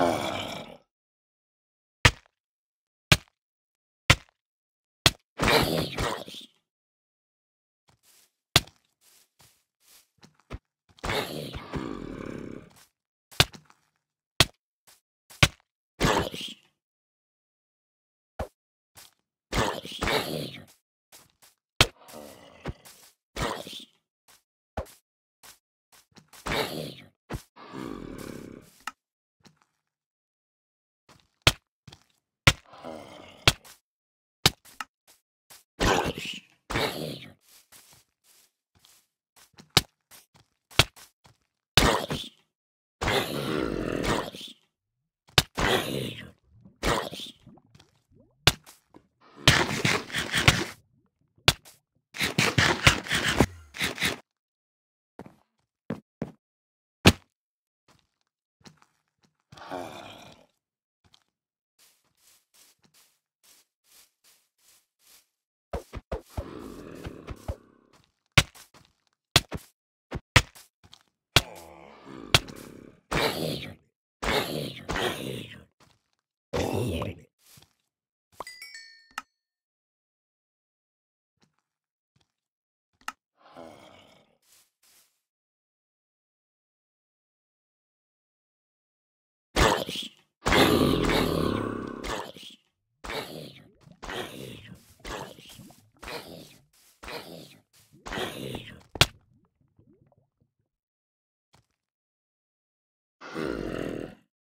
Oh. Ah. Yeah.